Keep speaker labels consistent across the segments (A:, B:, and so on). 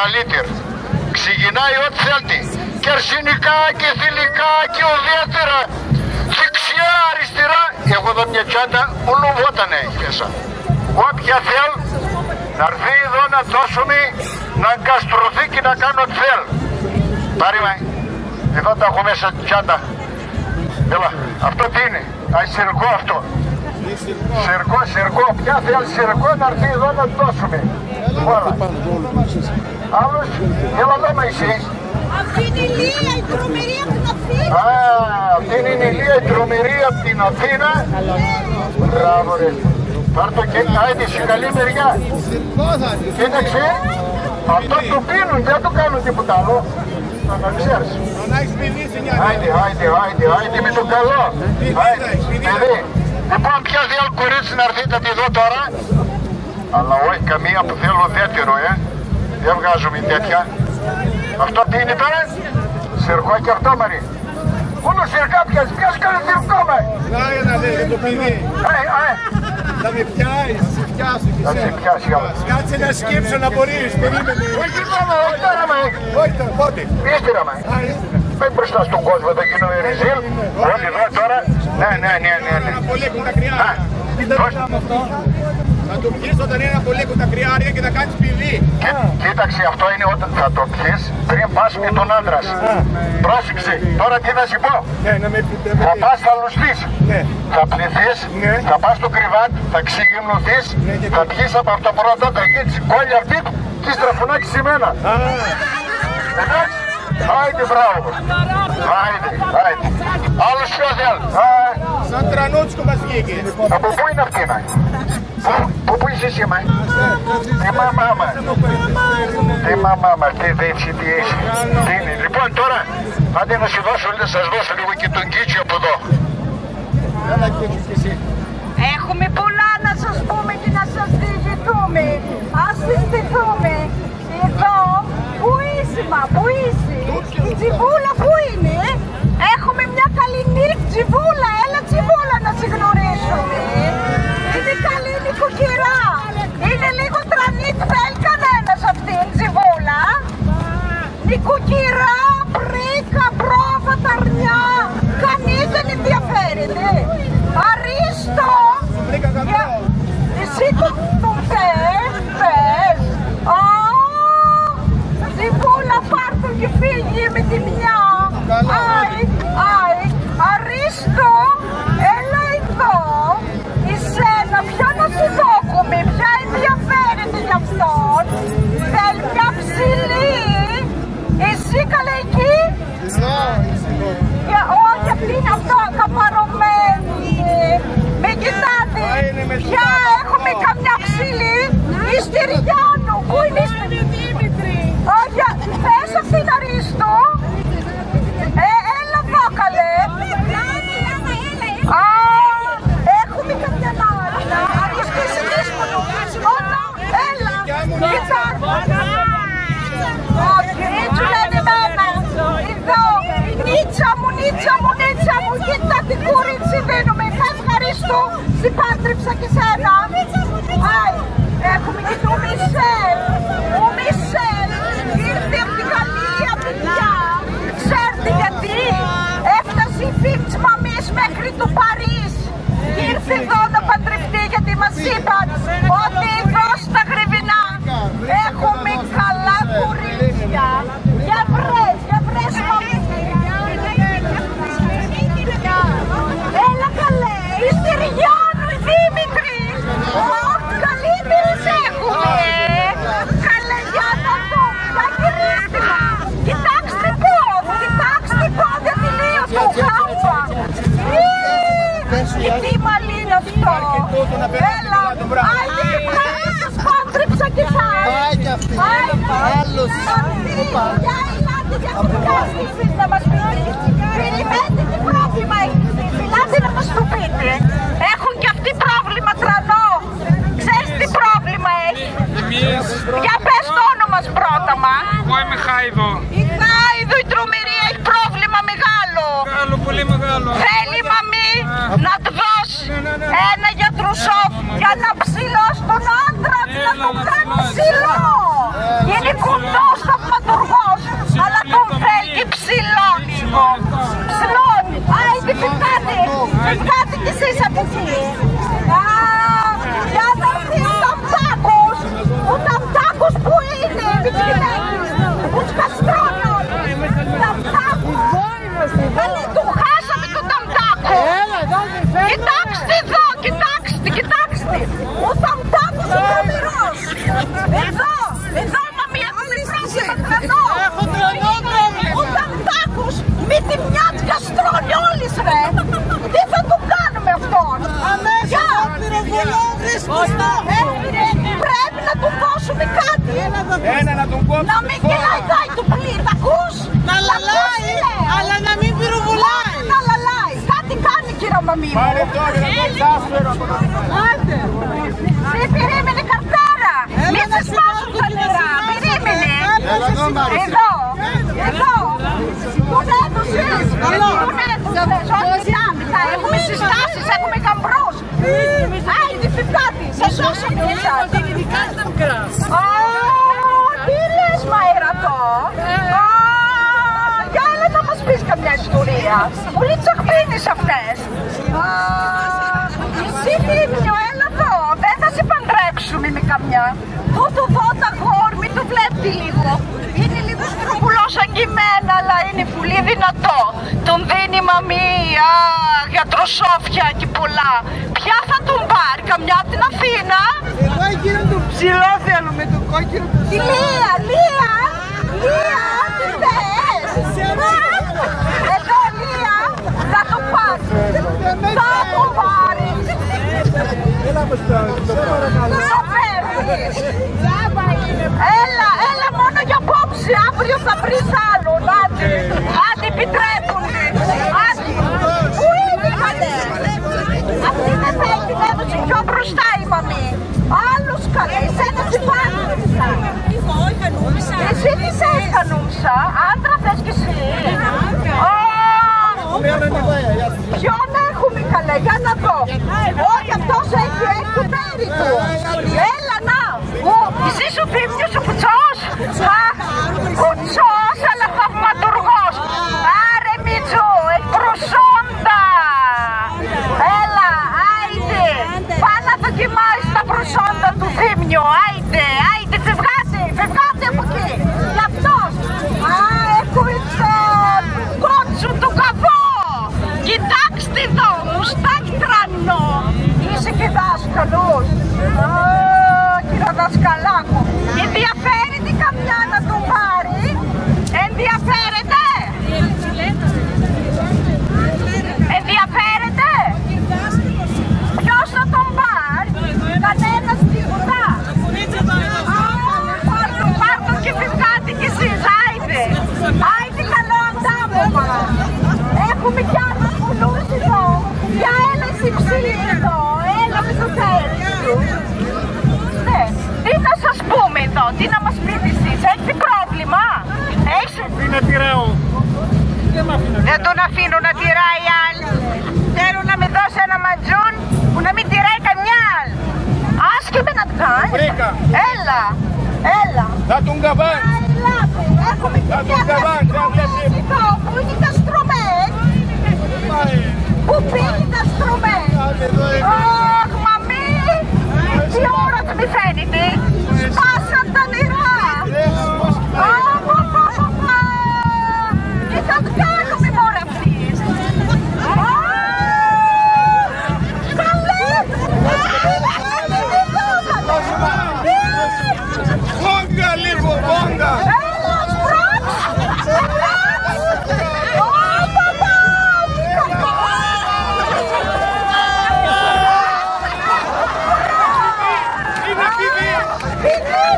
A: καλύτερη. Ξεκινάει ό,τι θέλει. Και αρσενικά και θηλυκά και ουδέτερα. Δεξιά, αριστερά. Εγώ εδώ μια τσάντα όλο βόταν έχει μέσα. Όποια θέλει να έρθει εδώ να δώσουμε να καστρωθεί και να κάνω ό,τι θέλει. Πάρε με. Εδώ τα έχω μέσα τσάντα. Έλα, αυτό τι είναι; Α, σιρκό αυτό. Σιρκό, σιρκό. Ποια θέλει σιρκό να έρθει εδώ να το δώσουμε. Όλα. Άλλος, έλα εδώ με εσείς.
B: Αυτή είναι η Λία, η τρομερή από την Αθήνα.
A: Α, αυτή είναι η Λία η τρομερή από την Αθήνα. Μπράβο ρε. Πάρ' το και άιντε σε καλή μεριά. Κοίταξε, αυτό το πίνουν, δεν το κάνουν τίποτα άλλο. Να το ξέρεις. Άιντε, άιντε, άιντε, άιντε με το καλό. Άιντε, παιδί. Λοιπόν, ποια θέλει κορίτσι να έρθετε τη δω τώρα; Αλλά όχι καμία που θέλω ουδέτερο, ε. Δεν βγάζουμε τέτοια. Αυτό τι είναι τώρα. Σιρκό και αυτό, Μαρή. Μόνο σιρκά πιάζει. Πιάζει κανένα σιρκό, με.
C: Να να δει το παιδί.
A: Ε, ε.
C: Θα με πιάσει, θα σε πιάσει.
A: Θα σε πιάσει, γάμο.
C: Κάτσε να σκύψω να μπορείς, περίμενε.
A: Όχι τώρα, όχι τώρα, με.
C: Όχι τώρα, πότε.
A: Ύστερα, με.
C: Α, ύστερα.
A: Μην μπροστά στον κόσμο εδώ γίνομαι ριζίλ. Όλοι εδώ τώρα. Ναι, ναι, ναι, ναι. ναι.
C: Να απολύκουν τα κρυάρια. Τι δεν
A: Πώς;
C: με αυτό; Να το πιείς όταν είναι να απολύκουν τα κρυάρια και να κάνεις παιδί.
A: Κοί- Κοίταξε, αυτό είναι όταν θα το πιεις πριν πας με τον άντρας σου. Πρόσεξε, τώρα τι να σου πω;
C: Ναι, να με πείτε.
A: Θα πας, θα λουστείς.
C: Ναι.
A: Θα πληθείς,
C: Ναι.
A: θα πας στο κρεβάτ, θα ξεγυμνωθείς,
C: Ναι, και
A: θα
C: τι;
A: πιεις από αυτό πρώτο, θα γίνεις κόλλια αυτή και στραφουνάκι σε μένα.
C: Α,
A: Εντάξει, άιντε μπράβο. Άιντε, άιντε. Άλλος ποιο θέλεις; Α,
C: σαν τρανότσικο μας βγήκες.
A: Από πού είναι αυτή, να. Πού- Πού πού είσαι εσύ, μα. Τη μαμά μας. Τη μαμά μας, τι δείξει, τι έχει. Τι είναι. Λοιπόν, τώρα, άντε να σου δώσω, να σας δώσω λίγο και τον κίτσιο από εδώ.
C: Έλα και εσύ και εσύ.
B: Έχουμε πολλά να σας πούμε και να σας διηγηθούμε. Ας συστηθούμε. Εδώ, πού είσαι μα, πού είσαι; Η τσιβούλα πού είναι. Έχουμε μια καλή νύχτα τσιβούλα. Έλα τσιβούλα να σε νοικοκυρά, πρίκα, πρόβατα, αρνιά, κανείς δεν ενδιαφέρεται. Αρίστο, εσύ τον το θες, θες. Α, διπούλα πάρτου και φύγει με τη μια. Άι, άι, αρίστο, έλα εδώ. Η σένα, ποια να σου δόκουμε, ποια ενδιαφέρεται γι' αυτό; Yes, νίτσα μου, νίτσα μου, κοίτα τι κούριτσι δίνουμε. Ευχαριστώ, συμπάντρεψα και σένα. Άι, έχουμε και το Μισελ. Ο Μισελ ήρθε από την Γαλλία, παιδιά. Ξέρετε γιατί; Έφτασε η φίλη της μαμής μέχρι το Παρίσι. Ήρθε εδώ Τι μαλλί είναι αυτό. Έλα, άιντε και πράγμα σας πάντρεψα και σας.
D: Πάει κι αυτή. Άλλος.
B: Για ελάτε για φτιάστε εσείς να μας πείτε. Περιμένετε τι πρόβλημα έχετε. Μιλάτε να μας το πείτε. Έχουν κι αυτοί πρόβλημα τρανό. Ξέρεις τι πρόβλημα έχει.
E: Εμείς,
B: Για πες το όνομα σου πρώτα μα.
E: εγώ είμαι Χάιδο.
B: Η Χάιδου η τρομερή έχει πρόβλημα μεγάλο.
E: Μεγάλο, πολύ μεγάλο.
B: Θέλει η μαμή να του δώσει ένα για τρουσόφ για να ψηλώσει τον άντρα της, να
E: Έλα,
B: τον
E: να
B: κάνει
E: ψηλώσει.
B: ψηλό. Είναι κουντός θαυματουργός, αλλά τον θέλει και ψηλώνει λίγο. Ψηλώνει. Άιντε, φυγάτε. Φυγάτε κι εσείς από εκεί. Είναι, με τις γυναίκες. Που τους καστρώνει όλους. Ταμτάκος. Καλέ, του χάσαμε τον Ταμτάκο. Κοιτάξτε εδώ, κοιτάξτε, κοιτάξτε. Ο Ταμτάκος ο τρομερός. Εδώ, εδώ, μαμί, έχουμε πρόβλημα τρανό.
D: Έχω τρανό πρόβλημα.
B: Ο Ταμτάκος με τη μια του καστρώνει όλης, ρε. Τι θα του κάνουμε αυτόν.
D: Αμέσως
B: Για.
D: θα πυροβολώ βρίσκω.
B: Ε, Πρέπει να του δώσουμε κάτι.
C: Ένα να τον κόψει.
B: Να μην κυλάει του πλήρ, τα ακούς.
D: Να
B: Τα
D: λαλάει,
B: ακούς, λέω.
D: αλλά να μην πυροβολάει.
B: Να λαλάει. Κάτι κάνει, κύριο μαμί μου.
C: Πάρε τώρα να τον ξάσφαιρο.
D: Άντε.
B: Σε περίμενε καρτάρα.
D: Έλα
B: Μην
D: να
B: σε σπάσουν τα
D: σηκώσω,
B: νερά.
D: να σηκώσω.
B: Περίμενε.
D: Έλα εδώ, Μάρισα.
B: Εδώ. Εδώ. Τον έδωσες.
D: Καλό.
B: Τον έδωσες. Όχι διάμετα. Έχουμε συστάσεις. Έχουμε γαμπρούς. Άιντε φυγάτε. Σας σώσαμε και εσάς. Α, τι λες μαερατό. Α, για έλα να μας πεις καμιά ιστορία. Πολύ τσακπίνεις αυτές. Α, εσύ Θήμιο, έλα εδώ. Δεν θα σε παντρέξουμε με καμιά. Τούτο εδώ τα γόρ, μην το βλέπετε λίγο. Είναι λίγο στρογγυλός αγγιμένα, αλλά είναι πολύ δυνατό. Τον δίνει η μαμί, α, για τροσόφια και πολλά. Ποια θα τον πάρει, καμιά από την Αθήνα.
D: Εγώ εκείνο το ψηλό θέλω με το κόκκινο που
B: Τη Λία, Λία, Λία, τι θες. Εδώ Λία, θα το πάρει. Θα το πάρεις. Θα φέρνεις. Έλα, έλα μόνο για απόψε, αύριο θα βρεις έδωσε πιο μπροστά η μαμή. Άλλος καλέ, εσένα τι πάνε. Εσύ τι θες κανούμσα, άντρα θες κι εσύ. Α, Ποιον έχουμε καλέ, για να δω. Όχι, αυτός έχει, έχει το τέρι του. Εδώ. Τι να μας πείτε εσείς. Έχετε πρόβλημα; Έχεις...
E: Είναι πειραό.
B: Δεν τον αφήνω να τυράει άλλη. Θέλω να με δώσει ένα ματζούν που να μην τυράει καμιά άλλη. Άσκημε να το κάνεις.
C: Βρήκα.
B: Έλα, έλα.
C: Θα τον καβάν.
B: Ελάτε, έχουμε
C: Θα
B: και
C: τον
B: μια
C: καβάν, θα
B: καστρωμένη εδώ που είναι καστρωμένη. Πού πήγε καστρωμένη. Αχ, μαμί, τι ώρα θα μη φαίνεται. Satanirma! Vamos, vamos, vamos! Isso é do
C: cara! Παιδί!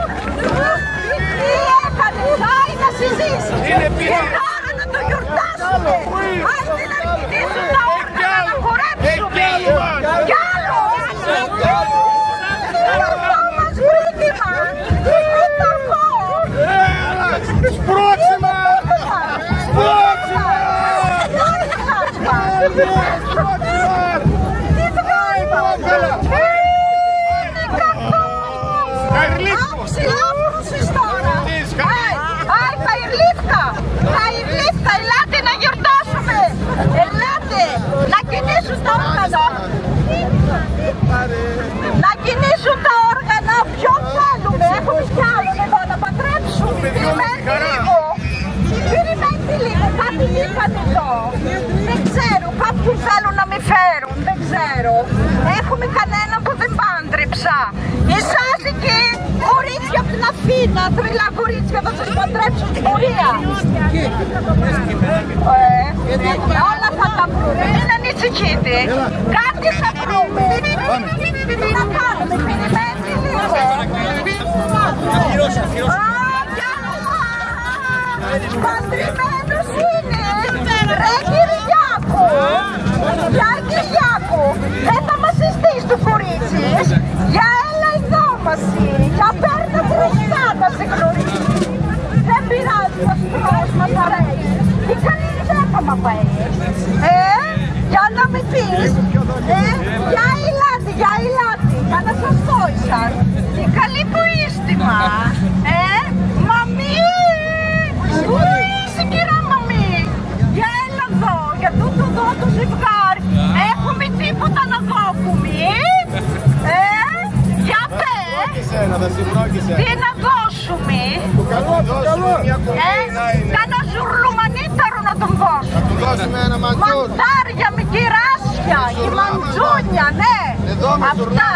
B: Έχουμε κανένα που δεν πάντρεψα. Εσάς εκεί, κορίτσια από την Αθήνα, τρελά κορίτσια, θα σας παντρέψω στην πορεία. Ε, όλα θα τα βρούμε, μην ανησυχείτε. Κάποιοι θα βρούμε. Τι να κάνουμε, περιμένετε λίγο. Τι καλή τσέπα μα πάει! Ε, για να με πεις! Ε, για ελάτε, για ελάτε! Για να σας δώσαν! Τι καλή που είστημα! Ε, μαμί! Πού είσαι κυρία Μαμή, για έλα εδώ, για τούτο εδώ το ζευγάρι. Έχουμε τίποτα να δώσουμε, ε, για πες,
C: Εσένα, θα συμπρόκησε.
B: τι να δώσουμε,
C: Καλός, καλό. Μια
B: ε,
C: κομμάτι
B: δώσουμε.
C: Του δώσουμε ένα ματζούν.
B: Μαντάρια με κυράσια, η μαντζούνια, ναι.
C: Εδώ με
B: Αυτά.
C: τουρνά,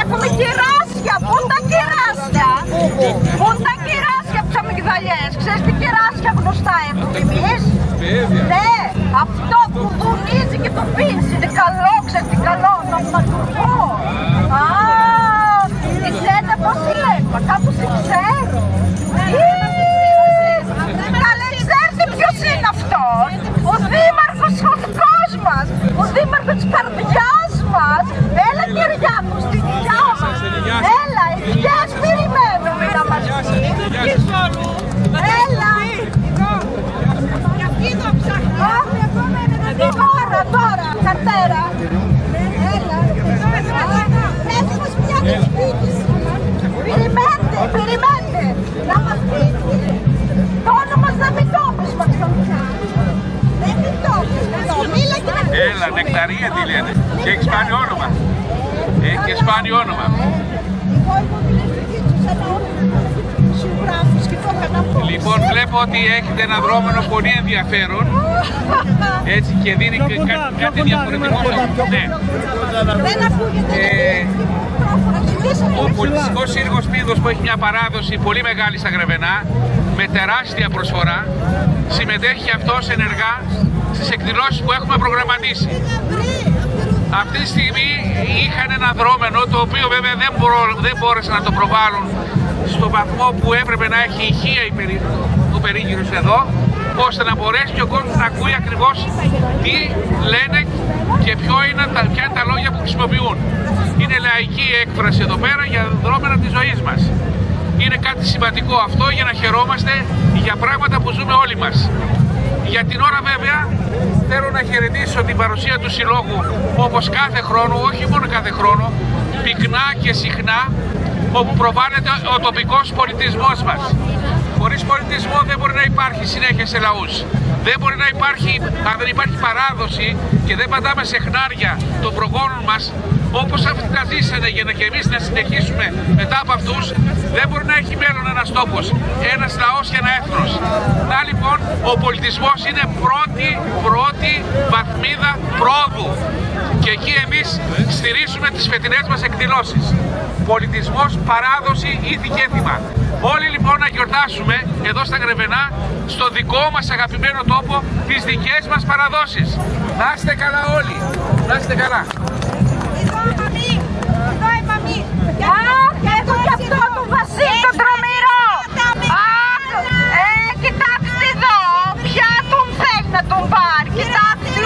B: Έχουμε κυράσια. Πού είναι τα κυράσια; Πού είναι τα κυράσια από τις αμυγδαλιές; Ξέρεις τι κυράσια γνωστά έχουμε εμείς; Ναι, αυτό που δουνίζει και το πίνεις είναι καλό, ξέρεις τι καλό, το ματουργό. Α, εσένα πώς σε λέγω, κάπου σε ξέρω.
E: Ένα δρόμενο πολύ ενδιαφέρον. Έτσι και δίνει και κα- κάτι διαφορετικό. Ναι.
B: Δεν ακούγεται.
E: Ε,
B: μικρόφωνο. Ζητήσαμε
E: Ο πολιτιστικός σύργος Πίδος που έχει μια παράδοση πολύ μεγάλη στα Γρεβενά με τεράστια προσφορά συμμετέχει αυτός ενεργά στις εκδηλώσεις που έχουμε προγραμματίσει. Αυτή τη στιγμή είχαν ένα δρόμενο το οποίο βέβαια δεν, μπορώ, δεν μπόρεσαν να το προβάλλουν στο βαθμό που έπρεπε να έχει ηχεία η περί- ο περίγυρος εδώ ώστε να μπορέσει και ο κόσμος να ακούει ακριβώς τι λένε και ποιο είναι, τα, ποια είναι τα λόγια που χρησιμοποιούν. Είναι λαϊκή έκφραση εδώ πέρα για δρόμενα της ζωής μας. Είναι κάτι σημαντικό αυτό για να χαιρόμαστε για πράγματα που ζούμε όλοι μας. Για την ώρα βέβαια θέλω να χαιρετήσω την παρουσία του Συλλόγου όπως κάθε χρόνο, όχι μόνο κάθε χρόνο, πυκνά και συχνά όπου προβάλλεται ο τοπικός πολιτισμός μας. Χωρίς πολιτισμό δεν μπορεί να υπάρχει συνέχεια σε λαούς. Δεν μπορεί να υπάρχει, αν δεν υπάρχει παράδοση και δεν πατάμε σε χνάρια των προγόνων μας, όπως αυτοί τα ζήσανε για να και εμείς να συνεχίσουμε μετά από αυτούς, δεν μπορεί να έχει μέλλον ένας τόπος, ένας λαός και ένα έθνος. Να λοιπόν, ο πολιτισμός είναι πρώτη, πρώτη βαθμίδα πρόοδου. Και εκεί εμείς στηρίζουμε τις φετινές μας εκδηλώσεις. Πολιτισμός, παράδοση, ήθη και έθιμα. Όλοι λοιπόν να γιορτάσουμε εδώ στα Γρεβενά, στο δικό μας αγαπημένο τόπο, τις δικές μας παραδόσεις. Να είστε καλά όλοι. Να είστε καλά.
B: Αχ, έχω και αυτό το Βασίλη τον τρομερό. Αχ, ε, κοιτάξτε εδώ, ποια τον θέλει να τον πάρει. Κοιτάξτε,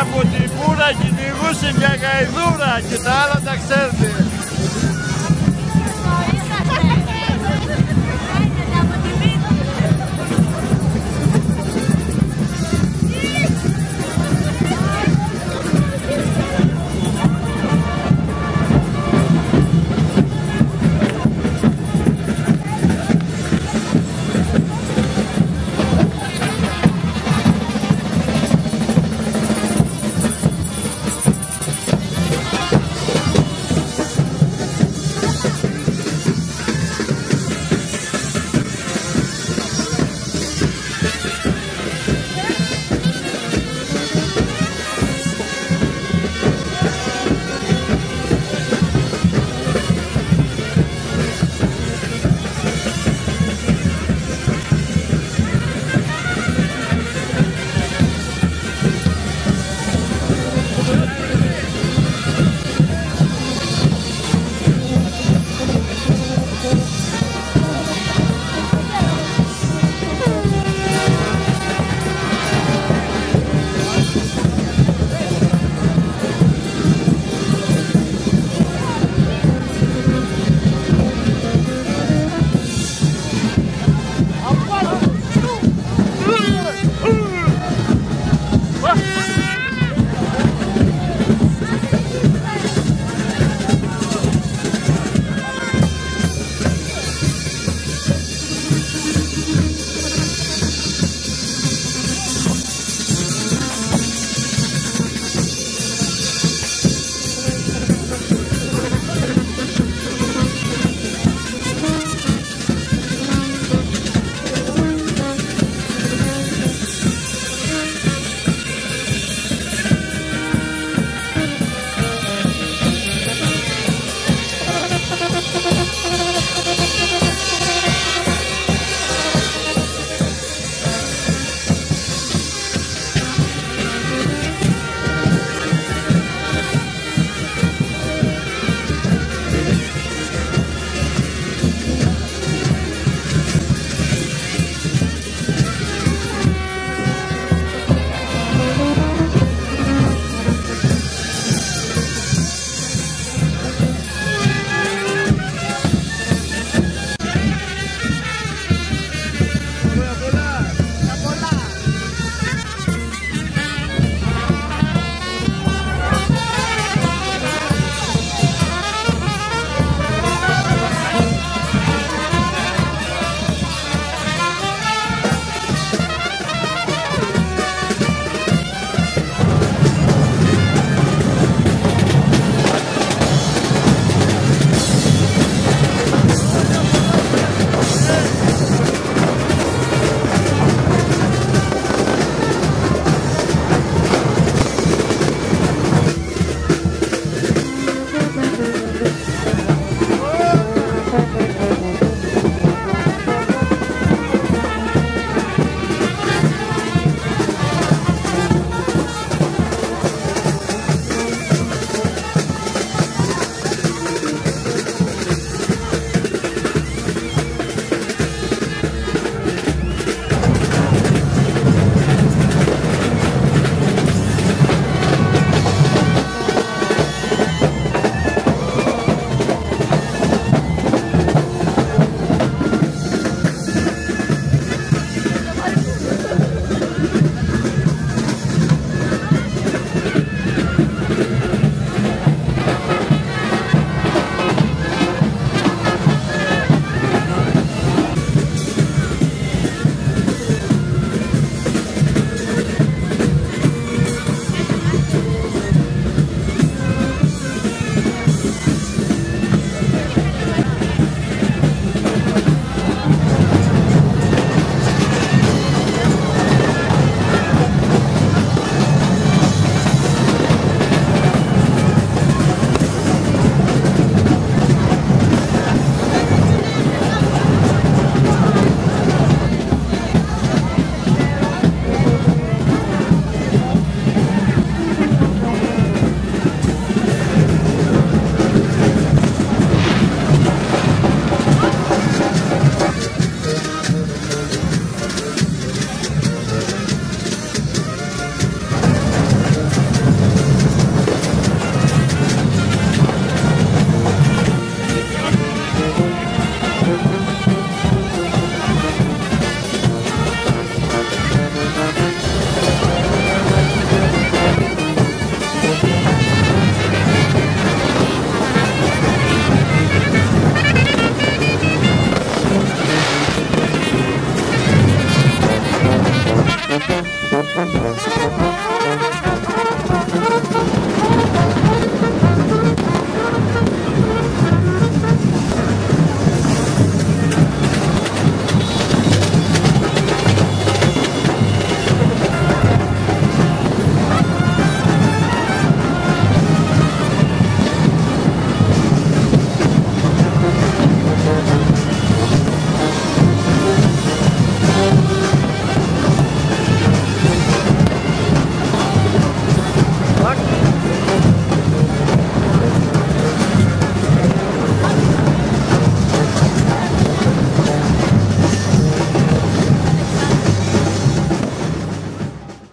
F: από την πουρα κυνηγούσε μια γαϊδούρα και τα άλλα τα ξέρετε.